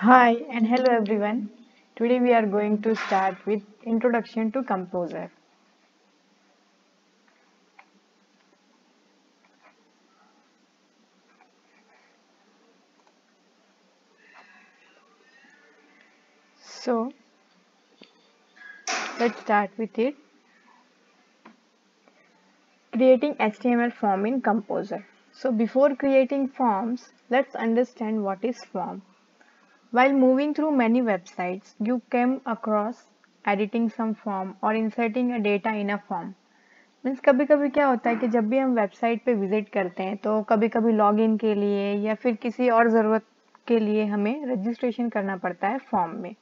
Hi and hello everyone. Today we are going to start with introduction to composer. So let's start with it. Creating HTML form in composer. So before creating forms, let's understand what is form. While moving through many websites, you came across editing some form or inserting a data in a form. Means कभी कभी क्या होता है कि जब भी हम website पे विज़िट करते हैं तो कभी कभी लॉगिन के लिए या फिर किसी और ज़रूरत के लिए हमें रजिस्ट्रेशन करना पड़ता है फॉर्म में.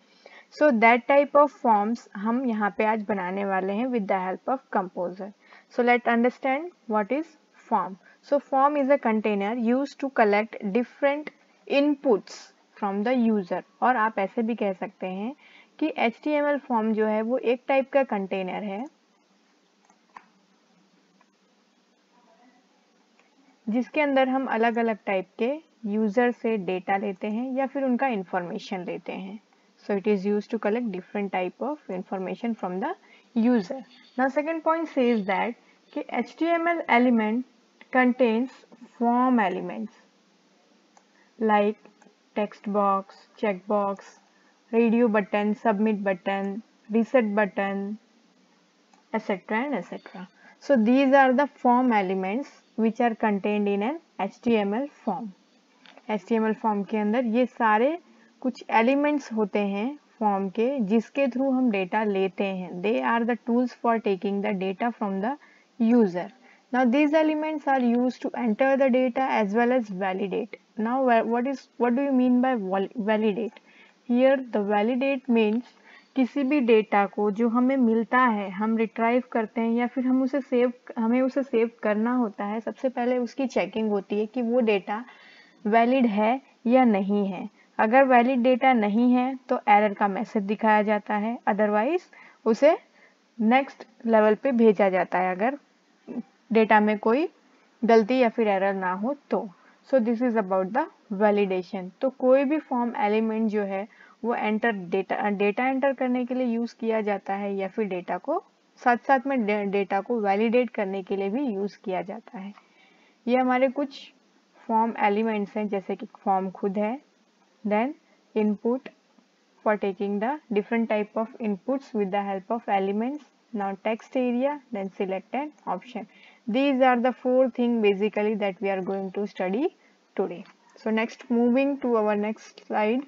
So that type of forms हम यहाँ पे आज बनाने वाले हैं with the help of composer so let understand what is form so form is a container use to collect different inputs from the user और आप ऐसे भी कह सकते हैं कि एच फॉर्म जो है वो एक टाइप का कंटेनर है। जिसके अंदर हम अलग अलग टाइप के यूज़र से डेटा लेते हैं या फिर उनका इंफॉर्मेशन लेते हैं। So it is use to collect different type of information from the user now second point says that कि H element contains form elements like text box, check box, radio button, submit button reset button etcetera and etcetera so these are the form elements which are contained in an H T M L form H T M L form के अंदर ये सारे कुछ elements होते हैं form के, जिसके through हम डेटा लेते हैं. They are the tools for taking the data from the user Now, these elements are used to enter the data as well as validate. Now what is, what do you mean by validate? Here, the validate means किसी भी data को जो हमें मिलता है, हम retrieve करते हैं या फिर हम उसे सेव हमें उसे सेव करना होता है, सबसे पहले उसकी चेकिंग होती है कि वो डेटा वैलिड है या नहीं है अगर वैलिड डेटा नहीं है तो एरर का मैसेज दिखाया जाता है अदरवाइज़ उसे नेक्स्ट लेवल पे भेजा जाता है अगर डेटा में कोई गलती या फिर एरर ना हो तो। So this is about the validation तो कोई भी फॉर्म एलिमेंट जो है, वो एंटर डेटा डेटा एंटर करने के लिए यूज़ किया जाता है या फिर डेटा को साथ साथ में डेटा को वैलिडेट करने के लिए भी यूज़ किया जाता है। ये हमारे कुछ फॉर्म एलिमेंट्स हैं, जैसे कि फॉर्म खुद है then input for taking the different type of inputs with the help of elements now text area, then select an these are the four things basically that we are going to study today. So, next, moving to our next slide.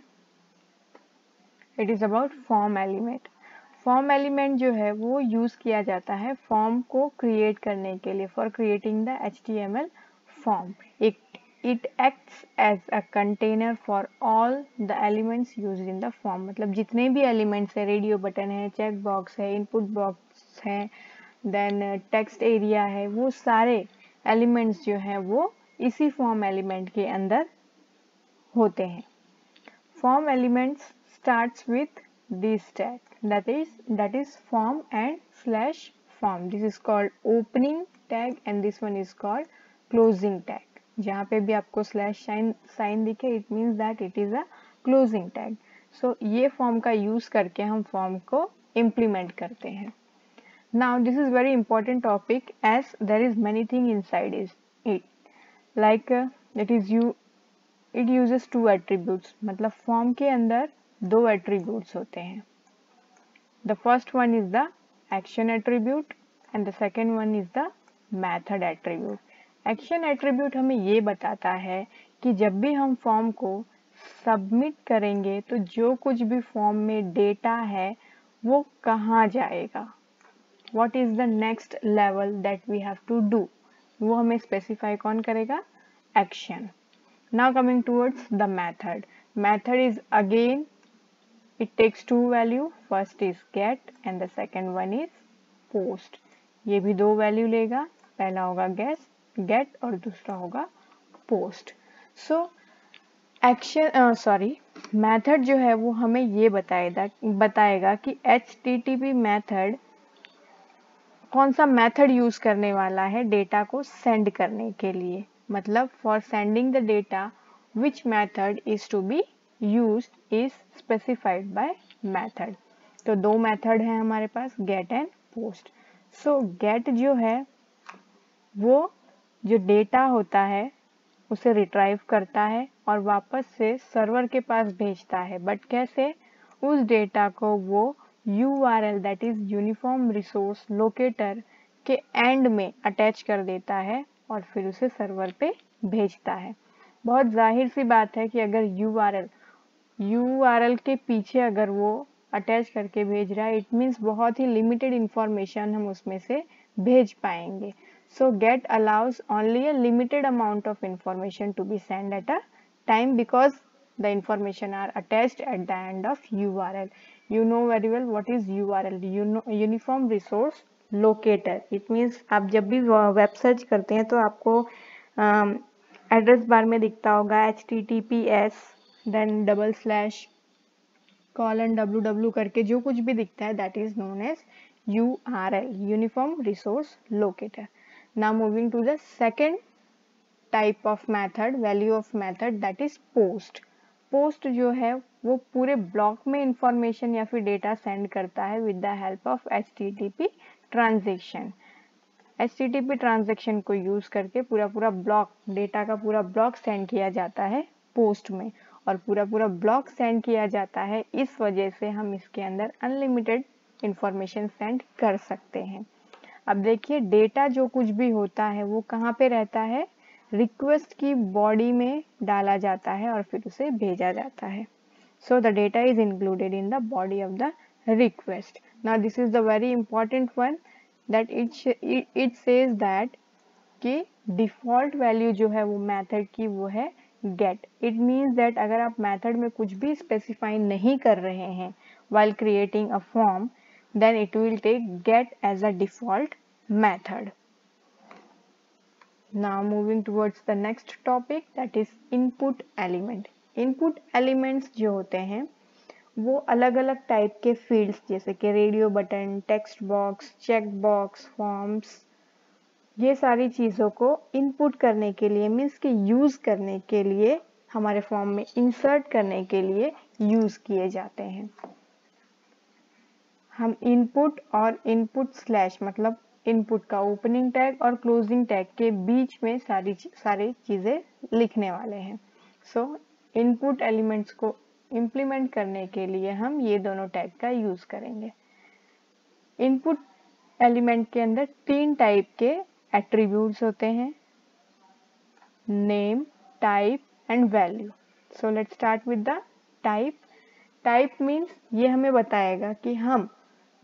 It is about form element. Form element जो है वो use किया जाता है form को create करने के लिए for creating the H T M L form it it acts as a container for all the elements use in the form मतलब जितने भी एलिमेंट्स है रेडियो बटन है चेक बॉक्स है इनपुट बॉक्स है देन टेक्स्ट एरिया है, वो सारे एलिमेंट्स जो हैं, वो इसी फॉर्म एलिमेंट के अंदर होते हैं। Form elements starts with this tag that is that is form and slash form this is called opening tag and this one is called closing tag जहाँ पे भी आपको स्लैश साइन साइन दिखे it means that it is a closing tag so ये form का use करके हम form को इम्प्लीमेंट करते हैं। Now this is very important topic as there is many thing inside is it like uh, it is you it uses two attributes मतलब form के अंदर दो attributes होते हैं the first one is the action attribute and the second one is the method attribute action attribute हमें ये बताता है कि जब भी हम फॉर्म को सबमिट करेंगे तो जो कुछ भी फॉर्म में डेटा है वो कहाँ जाएगा what is the next level that we have to do वो हमें स्पेसिफाई कौन करेगा? Action now coming towards the method method is again it takes to value first is get and the second one is post ये भी दो value लेगा. पहला होगा गैस गेट और दूसरा होगा post so action sorry method जो है वो हमें ये बताएगा बताएगा कि H T T P method कौन सा मेथड यूज़ करने वाला है डेटा को सेंड करने के लिए? मतलब for sending the data which method is to be use is specified by method तो दो मेथड है हमारे पास get and post so get जो है, वो जो डेटा होता है, उसे रिट्राइव करता है और वापस से सर्वर के पास भेजता है. बट कैसे? उस डेटा को वो U R L that is uniform resource locator के एंड में अटैच कर देता है और फिर उसे सर्वर पे भेजता है बहुत ज़ाहिर सी बात है कि अगर U R U R L के पीछे अगर वो अटैच करके भेज रहा है इट मीन्स बहुत ही लिमिटेड इंफॉर्मेशन हम उसमें से भेज पाएँगे So, get allows only a limited amount of information to be sent at a time because the information are attached at the end of URL. You know very well what is URL. You know Uniform Resource Locator. It means आप जब भी web search करते हैं तो आपको address bar में दिखता होगा H T T P S then double slash call and W W करके जो कुछ भी दिखता है that is known as U R L uniform resource locator now moving to the second type of method value of method that is post post जो है, वो पूरे ब्लॉक में इंफॉर्मेशन या फिर डेटा सेंड करता है with the help of H T T P transaction H T T P transaction को यूज़ करके पूरा पूरा ब्लॉक डेटा का पूरा ब्लॉक सेंड किया जाता है पोस्ट में और पूरा पूरा ब्लॉक सेंड किया जाता है इस वजह से हम इसके अंदर अनलिमिटेड इंफॉर्मेशन सेंड कर सकते हैं। अब देखिए डेटा जो कुछ भी होता है, वो कहाँ पे रहता है? रिक्वेस्ट की बॉडी में डाला जाता है और फिर उसे भेजा जाता है। So the data is included in the body of the request ना this is the very important one that it says that कि डिफ़ॉल्ट वैल्यू जो है वो मेथड की वो है गेट इट मीन्स दैट अगर आप मेथड में कुछ भी स्पेसिफाई नहीं कर रहे हैं while creating a form then it will take get as a default method. Now, moving towards the next topic, that is input element. Input elements जो होते हैं, वो अलग अलग टाइप के फील्ड्स जैसे कि radio button text box check box forms ये सारी चीज़ों को इनपुट करने के लिए मीन्स कि यूज़ करने के लिए, हमारे फॉर्म में इंसर्ट करने के लिए यूज़ किए जाते हैं हम इनपुट और इनपुट स्लैश मतलब इनपुट का ओपनिंग टैग और क्लोजिंग टैग के बीच में सारी सारी चीज़ें लिखने वाले हैं। सो इनपुट एलिमेंट्स को इम्प्लीमेंट करने के लिए हम ये दोनों टैग का यूज़ करेंगे। इनपुट एलिमेंट के अंदर तीन टाइप के एट्रीब्यूट्स होते हैं। Name type and value so let start with the type type means ये हमें बताएगा कि हम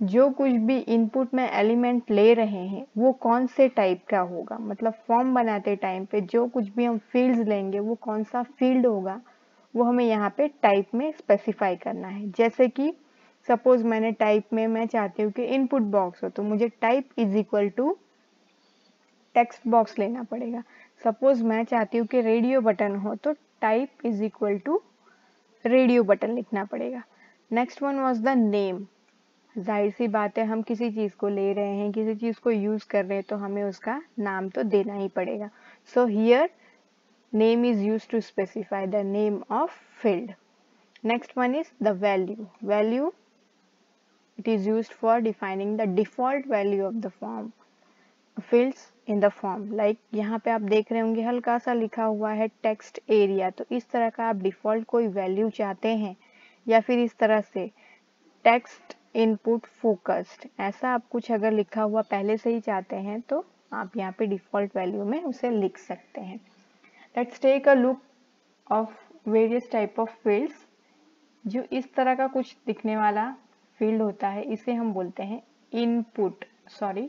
जो कुछ भी इनपुट में एलिमेंट ले रहे हैं, वो कौन से टाइप का होगा? मतलब फॉर्म बनाते टाइम पे जो कुछ भी हम फील्ड्स लेंगे, वो कौन सा फ़ील्ड होगा? वो हमें यहाँ पे टाइप में स्पेसिफाई करना है। जैसे कि सपोज़ मैंने टाइप में, मैं चाहती हूँ कि इनपुट बॉक्स हो तो मुझे type is equal to text box लेना पड़ेगा। सपोज़ मैं चाहती हूँ कि रेडियो बटन हो तो type is equal to radio button लिखना पड़ेगा। Next one was the name ज़ाहिर सी बात है, हम किसी चीज़ को ले रहे हैं, किसी चीज़ को यूज़ कर रहे हैं तो हमें उसका नाम तो देना ही पड़ेगा। So here name is use to specify the name of field next one is the value value it is use for defining the default value of the form fields in the form like यहाँ पे आप देख रहे होंगे, हल्का सा लिखा हुआ है टेक्स्ट एरिया तो इस तरह का आप डिफ़ॉल्ट कोई वैल्यू चाहते हैं, या फिर इस तरह से टेक्स्ट इनपुट फोकस्ड ऐसा आप कुछ अगर लिखा हुआ पहले से ही चाहते हैं तो आप यहाँ पे डिफ़ॉल्ट वैल्यू में उसे लिख सकते हैं। Let's take a look of various type of fields जो इस तरह का कुछ दिखने वाला फ़ील्ड होता है, इसे हम बोलते हैं input sorry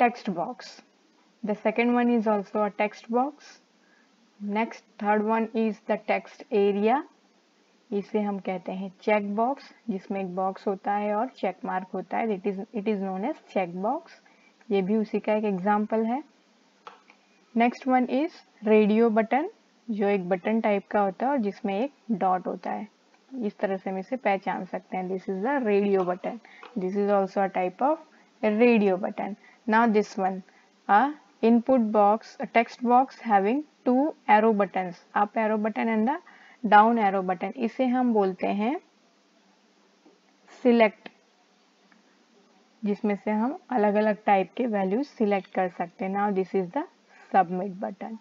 text box the second one is also a text box next third one is the text area इसे हम कहते हैं चेक बॉक्स जिसमें एक बॉक्स होता है और चेक मार्क होता है. It is it is known as check box ये भी उसी का एक एग्ज़ाम्पल है. Next one is radio button जो एक बटन टाइप का होता है और जिसमें एक डॉट होता है. इस तरह से हम इसे पहचान सकते हैं. This is the radio button this is also a type of radio button now this one a box, a text box having two arrow buttons. Up arrow button and the down arrow button इसे हम बोलते हैं select जिसमें से हम अलग अलग type के वैल्यूज़ सिलेक्ट कर सकते हैं। Now this is the submit button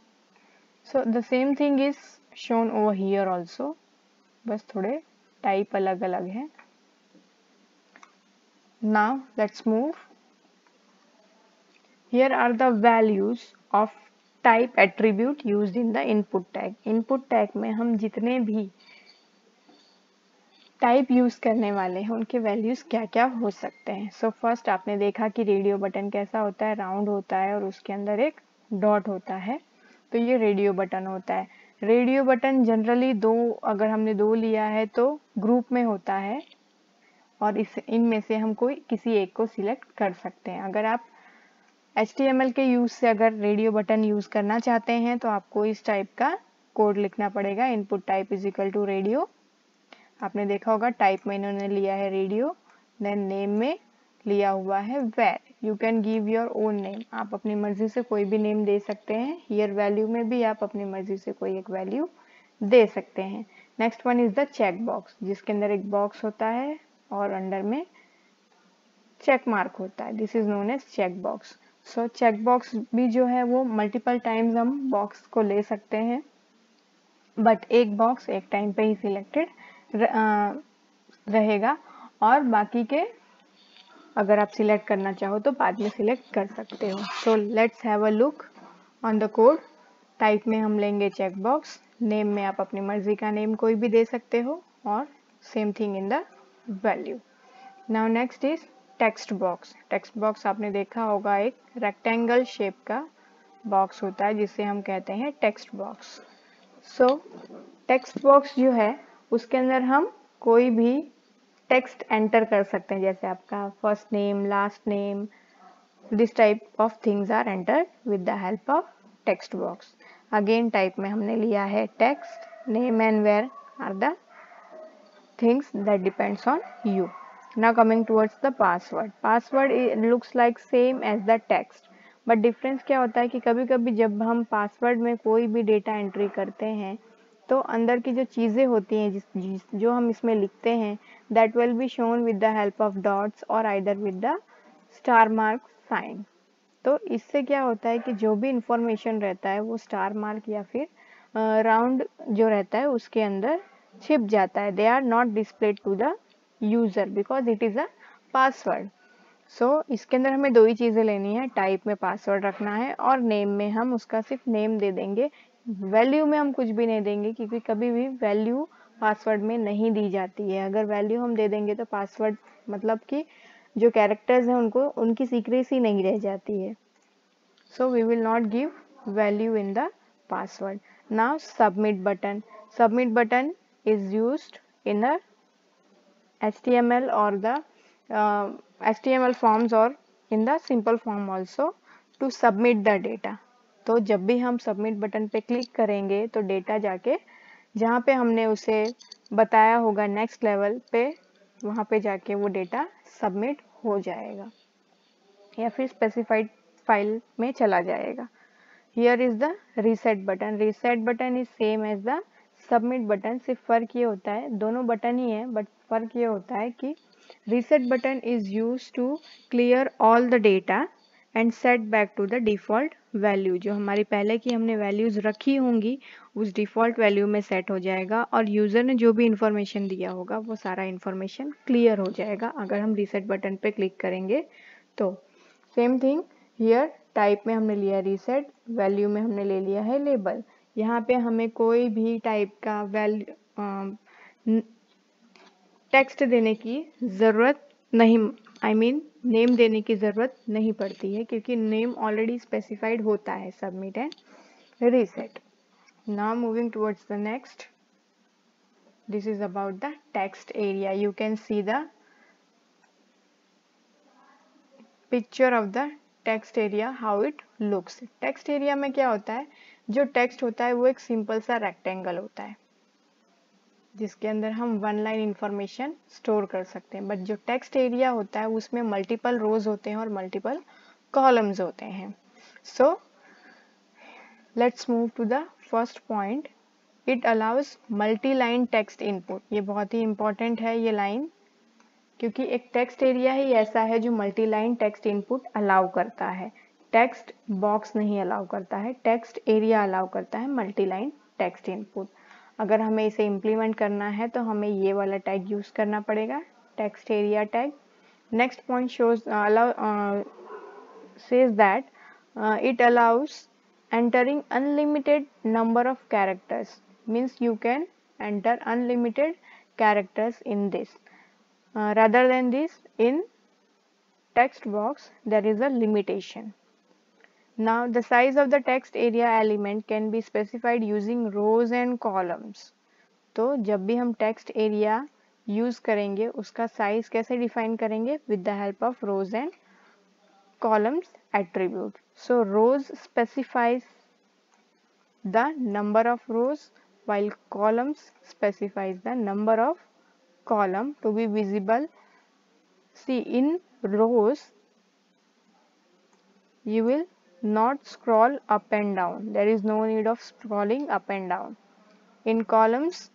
so the same thing is shown over here also बस थोड़े टाइप अलग अलग है। Now let's move. Here are the values of type attribute use in the input tag input tag में हम जितने भी type use करने वाले हैं, उनके वैल्यूज़ क्या क्या हो सकते हैं? सो so फ़र्स्ट आपने देखा कि रेडियो बटन कैसा होता है राउंड होता है और उसके अंदर एक डॉट होता है। तो ये रेडियो बटन होता है। रेडियो बटन जनरली दो, अगर हमने दो लिया है तो ग्रुप में होता है और इस, इनमें से हम कोई, किसी एक को सिलेक्ट कर सकते हैं। अगर आप HTML के यूज़ से अगर रेडियो बटन यूज़ करना चाहते हैं तो आपको इस टाइप का कोड लिखना पड़ेगा input type is equal to radio आपने देखा होगा टाइप में इन्होंने लिया है रेडियो देन नेम में लिया हुआ है where you can give your own name आप अपनी मर्ज़ी से कोई भी नेम दे सकते हैं. हियर वैल्यू में भी आप अपनी मर्ज़ी से कोई एक वैल्यू दे सकते हैं. Next one is the check box जिसके अंदर एक बॉक्स होता है और अंडर में चेक मार्क होता है. This is known as check box so check box भी जो है वो मल्टीपल टाइम्स हम बॉक्स को ले सकते हैं। बट एक बॉक्स एक टाइम पे ही सिलेक्टेड रहेगा। और बाकी के अगर आप सिलेक्ट करना चाहो तो बाद में सिलेक्ट कर सकते हो। So let's have a look on the code type में हम लेंगे चेक बॉक्स नेम में आप अपनी मर्ज़ी का नेम कोई भी दे सकते हो। और same thing in the value now next is text box. Text box आपने देखा होगा, एक रेक्टेंगल शेप का बॉक्स होता है, जिसे हम कहते हैं text box. So text box जो है, उसके अंदर हम कोई भी टेक्स्ट एंटर कर सकते हैं। जैसे आपका first name last name this type of things are enter with the help of text box again type में हमने लिया है text name and where are the things that depends on you now coming towards the password. Password looks like same as the text. But difference क्या होता है कि कभी कभी जब हम पासवर्ड में कोई भी डेटा एंट्री करते हैं तो अंदर की जो चीज़ें होती हैं जिस, जिस जो हम इसमें लिखते हैं that will be shown with the help of dots और either with the star mark तो इससे क्या होता है कि जो भी इंफॉर्मेशन रहता है वो स्टार मार्क या फिर राउंड जो रहता है उसके अंदर छिप जाता है. They are not displayed to the user because it is a password so इसके अंदर हमें दो ही चीज़ें लेनी है टाइप में पासवर्ड रखना है और नेम में हम उसका सिर्फ़ नेम दे देंगे। वैल्यू में हम कुछ भी नहीं देंगे क्योंकि कभी भी वैल्यू पासवर्ड में नहीं दी जाती है। अगर वैल्यू हम दे देंगे तो पासवर्ड मतलब कि जो कैरेक्टर्स हैं उनको, उनकी सीक्रेसी नहीं रह जाती है। So we will not give value in the password now submit button submit button is use in the HTML or the uh, HTML forms or in the simple form also to submit the data. तो जब भी हम submit button पे click करेंगे तो data जाके जहाँ पे हमने उसे बताया होगा नेक्स्ट लेवल पे वहाँ पे जाके वो डेटा सबमिट हो जाएगा या फिर स्पेसिफाइड फ़ाइल में चला जाएगा। Here is the reset button reset button is same as the submit button सिर्फ़ फ़र्क ये होता है दोनों बटन ही है बट फ़र्क ये होता है कि reset button is use to clear all the data and set back to the default value जो हमारी पहले की हमने वैल्यूज़ रखी होंगी, उस डिफ़ॉल्ट वैल्यू में सेट हो जाएगा और यूज़र ने जो भी इंफॉर्मेशन दिया होगा, वो सारा इंफॉर्मेशन क्लियर हो जाएगा अगर हम रीसेट बटन पे क्लिक करेंगे तो। सेम थिंग हियर टाइप में हमने लिया रीसेट वैल्यू में हमने ले लिया है लेबल यहाँ पे हमें कोई भी टाइप का वैल्यू टेक्स्ट देने की ज़रूरत नहीं आई मीन नेम देने की ज़रूरत नहीं पड़ती है, क्योंकि नेम ऑलरेडी स्पेसिफाइड होता है submit and reset now moving towards the next this is about the text area. You can see the picture of the text area how it looks. Text area में क्या होता है? जो text होता है, वो एक सिंपल सा रेक्टेंगल होता है. जिसके अंदर हम वन लाइन इंफॉर्मेशन स्टोर कर सकते हैं। बट जो टेक्स्ट एरिया होता है, उसमें मल्टीपल रोज होते हैं और मल्टीपल कॉलम्स होते हैं। So let's move to the first point it allows multi line text input ये बहुत ही इंपॉर्टेंट है ये लाइन क्योंकि एक टेक्स्ट एरिया ही ऐसा है जो multi line text input allow करता है। टेक्स्ट बॉक्स नहीं अलाउ करता है टेक्स्ट एरिया अलाउ करता है मल्टी लाइन टेक्स्ट इनपुट अगर हमें इसे इम्प्लीमेंट करना है तो हमें ये वाला टैग यूज़ करना पड़ेगा text area tag next point shows allow says that it allows entering unlimited number of characters means you can enter unlimited characters in this rather than this in text box there is a limitation now the size of the text area element can be specified using rows and columns तो जब भी हम text area use करेंगे उसका size कैसे define करेंगे with the help of rows and columns attribute so rows specifies the number of rows while columns specifies the number of column to be visible see in rows you will not scroll up and down. There is no need of scrolling up and down. In columns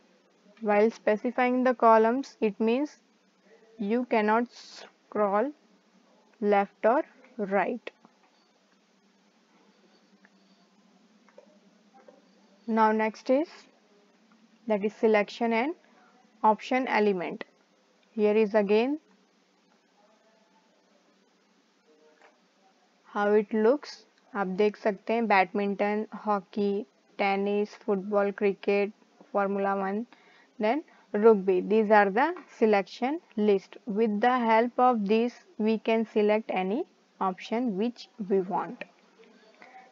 while specifying the columns it means you cannot scroll left or right. Now next is that is selection and option element. Here is again how it looks आप देख सकते हैं badminton, hockey, tennis, football, cricket, formula one, then rugby. These are the selection list with the help of this we can select any option which we want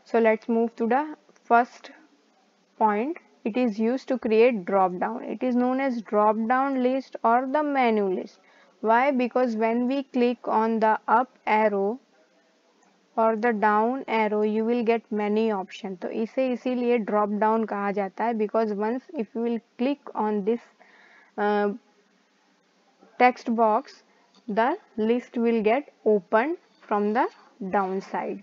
so let's move to the first point it is use to create drop down it is known as drop down list और the menu list why because when we click on the up arrow और the down arrow you will get many option तो इसे इसीलिए drop down कहा जाता है because once if you will click on this text box the list will get open from the down side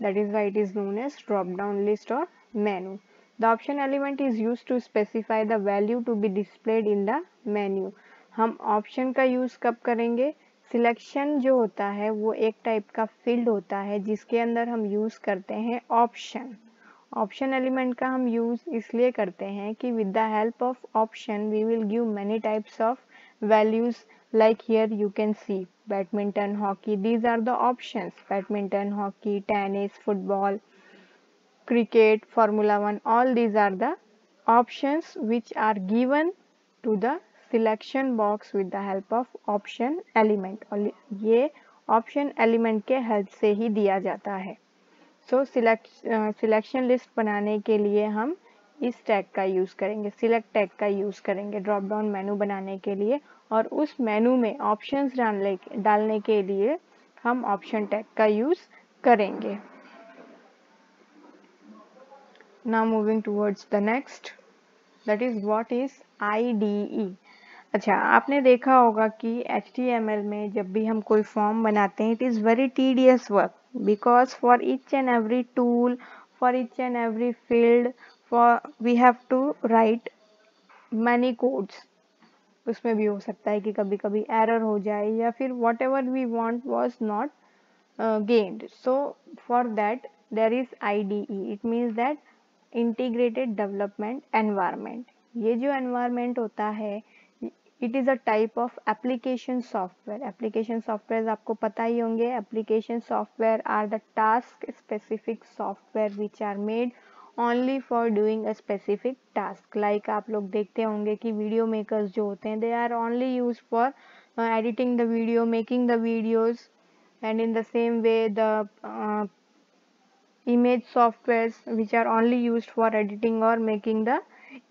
that is why it is known as drop down list और menu the option element is use to specify the value to be displayed in the menu हम option का use कब करेंगे? Selection जो होता है, वो एक टाइप का फ़ील्ड होता है, जिसके अंदर हम यूज़ करते हैं ऑप्शन ऑप्शन एलिमेंट का हम यूज़ इसलिए करते हैं कि with the help of option we will give many types of values like here you can see badminton hockey these are the option badminton hockey tennis football cricket formula one all these are the option which are given to the selection box with the help of option element और ये option element के help से ही दिया जाता है। So selection list बनाने के लिए हम इस टैग का यूज़ करेंगे। सिलेक्ट टैग का यूज़ करेंगे ड्रॉप डाउन मेनू बनाने के लिए। और उस मेनू में ऑप्शंस डालने डालने के लिए हम ऑप्शन टैग का यूज़ करेंगे। Now moving towards the next that is what is IDE अच्छा आपने देखा होगा कि HTML में जब भी हम कोई फॉर्म बनाते हैं it is very tedious work because for each and every tool for each and every field for we have to write many codes उसमें भी हो सकता है कि कभी कभी एरर हो जाए या फिर whatever we want was not gained so for that there is I D E it means that integrated development environment ये जो एनवायरमेंट होता है it is a type of application software application software आपको पता ही होंगे. Application software are the task specific software which are made only for doing a specific task like आप लोग देखते होंगे कि वीडियो मेकर्स जो होते हैं they are only use for editing the video making the videos and in the same way the image softwares which are only used for editing or making the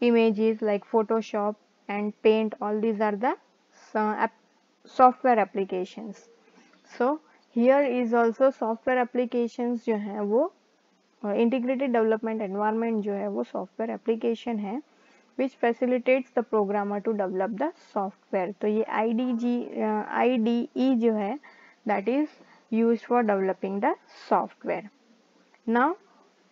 images like photoshop and paint all these are the uh, software applications so here is also software applications जो है वो integrated development environment जो है वो software application है which facilitates the programmer to develop the software तो ये IDG uh, IDE जो है that is used for developing the software now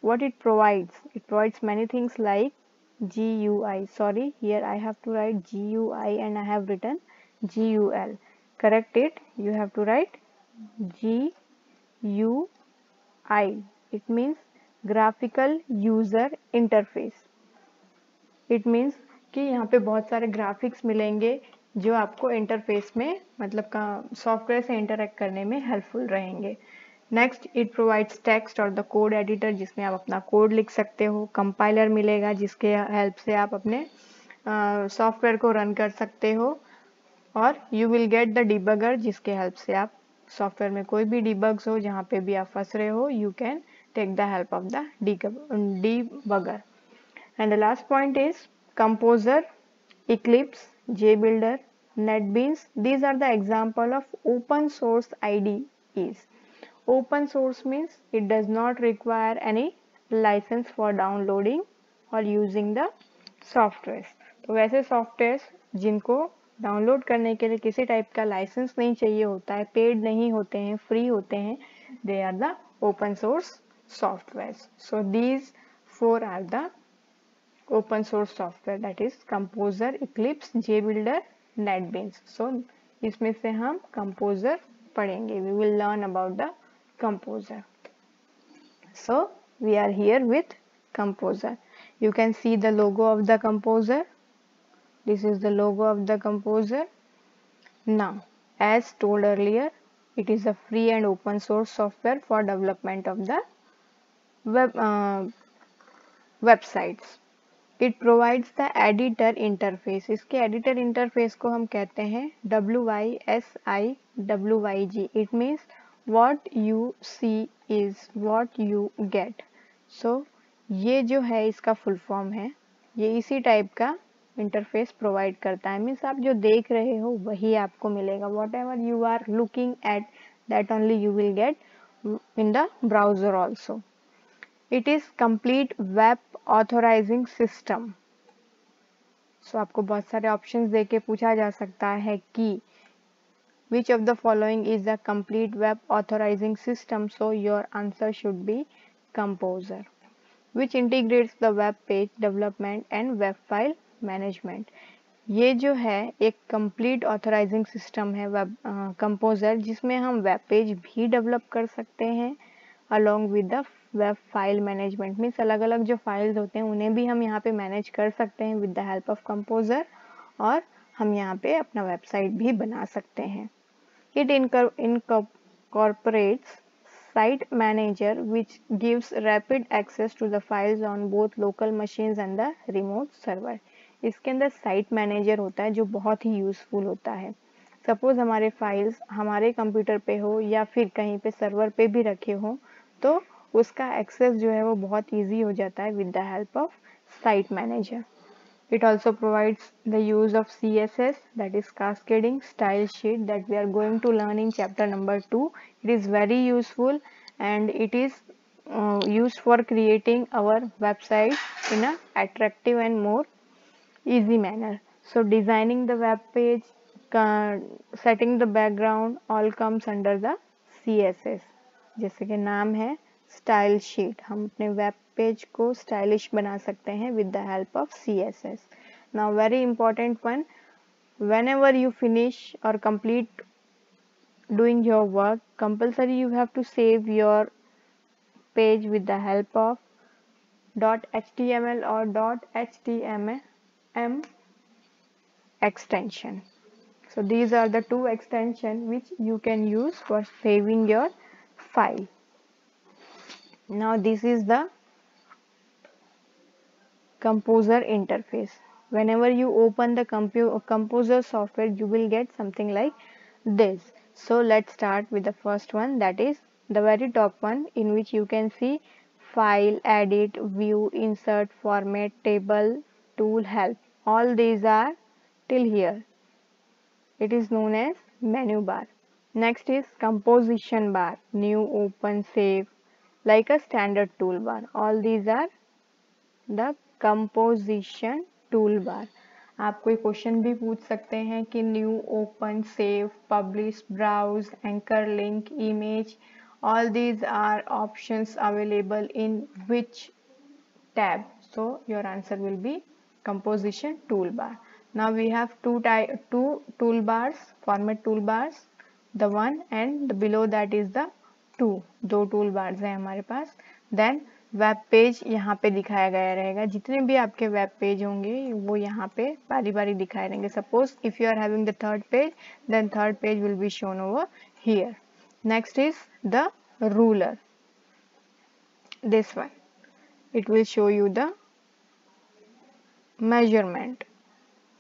what it provides it provides many things like GUI sorry here I have to write GUI and I have written GUL correct it you have to write GUI it means graphical user interface it means कि यहाँ पे बहुत सारे graphics मिलेंगे जो आपको interface में मतलब का सॉफ्टवेयर से इंटरेक्ट करने में हेल्पफुल रहेंगे next it provides text or the code editor जिसमें आप अपना कोड लिख सकते हो। कंपाइलर मिलेगा जिसके हेल्प से आप अपने सॉफ्टवेयर को रन कर सकते हो। और you will get the debugger जिसके हेल्प से आप सॉफ्टवेयर में कोई भी डिबग्स हो जहाँ पे भी आप फंस रहे हो you can take the help of the debugger and the last point is composer Eclipse, JBuilder, NetBeans, these are the example of open source IDEs. Open source means it does not require any license for downloading or using the software. तो वैसे software जिनको download करने के लिए किसी type का licence नहीं चाहिए होता है पेड नहीं होते हैं फ्री होते हैं they are the open source software so these four are the open source software that is composer eclipse jbuilder netbeans so इसमें से हम composer पढ़ेंगे we will learn about the composer so we are here with composer you can see the logo of the composer this is the logo of the composer now as told earlier it is a free and open source software for development of the web uh, websites it provides the editor interface इसके editor interface को हम कहते हैं W Y S I W Y G it means what you see is what you get so ये जो है इसका full form है. ये इसी टाइप का इंटरफेस प्रोवाइड करता है. मीन्स आप जो देख रहे हो, वही आपको मिलेगा. Whatever you are looking at that only you will get in the browser also it is complete web authorizing system so आपको बहुत सारे ऑप्शंस दे के पूछा जा सकता है कि which of the following is the complete web authorizing system so your answer should be composer which integrates the web page development and web file management ये जो है, एक कंप्लीट ऑथोराइजिंग सिस्टम है वेब कंपोजर जिसमें हम web page भी develop कर सकते हैं along with the web file management means अलग अलग जो फाइल्स होते हैं, उन्हें भी हम यहाँ पे मैनेज कर सकते हैं with the help of composer और हम यहाँ पे अपना वेबसाइट भी बना सकते हैं। It incorporates site manager which gives rapid access to the files on both local machines and the remote server इसके अंदर साइट मैनेजर होता है जो बहुत ही यूजफुल होता है। सपोज़ हमारे फाइल्स हमारे कंप्यूटर पे हो या फिर कहीं पे सर्वर पे भी रखे हो तो उसका एक्सेस जो है वो बहुत ईजी हो जाता है with the help of site manager it also provides the use of css that is cascading style sheet that we are going to learn in chapter number 2 it is very useful and it is uh, used for creating our website in a attractive and more easy manner so designing the web page uh, setting the background all comes under the css जैसे कि नाम है style sheet हम अपने web page को stylish बना सकते हैं with the help of C S S now very important one whenever you finish और complete doing your work compulsory you have to save your page with the help of dot H T M L और dot H T M M extension. So, these are the two extension which you can use for saving your file. Now this is the composer interface. Whenever you open the composer software you will get something like this. So let's start with the first one that is the very top one in which you can see file edit view insert format table tool help. All these are till here. It is known as menu bar. Next is composition bar. New open save like a standard toolbar. All these are the composition toolbar. आप कोई question भी पूछ सकते हैं कि new open save publish browse anchor link image all these are options available in which tab so your answer will be composition toolbar now we have two type two toolbars format toolbars the one and the below that is the two दो tool bars हैं हमारे पास। Then web page यहाँ पे दिखाया गया रहेगा। जितने भी आपके वेब पेज होंगे, वो यहाँ पे बारी बारी दिखाए रहेंगे। Suppose if you are having the third page then third page will be shown over here next is the ruler this one it will show you the measurement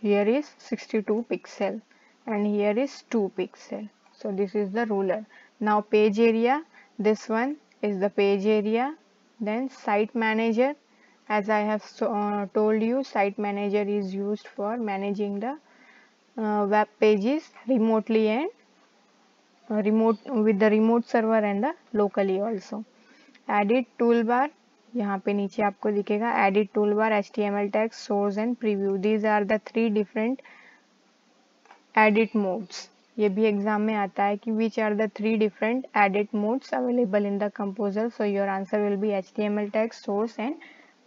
here is 62 pixel and here is 2 pixel so this is the ruler now page area this one is the page area then site manager as I have so, uh, told you site manager is used for managing the uh, web pages remotely and uh, remote with the remote server and the locally also edit toolbar यहाँ पे नीचे आपको दिखेगा edit toolbar html text source and preview these are the three different edit modes ये भी exam में आता है कि which are the three different edit modes available in the composer so your answer will be H T M L tags source and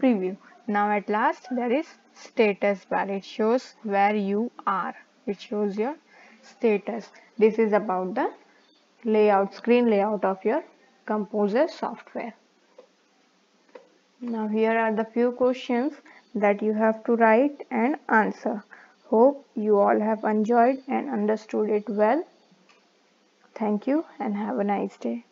preview now at last there is status bar it shows where you are it shows your status this is about the layout screen layout of your composer software now here are the few questions that you have to write and answer Hope you all have enjoyed and understood it well. Thank you and have a nice day.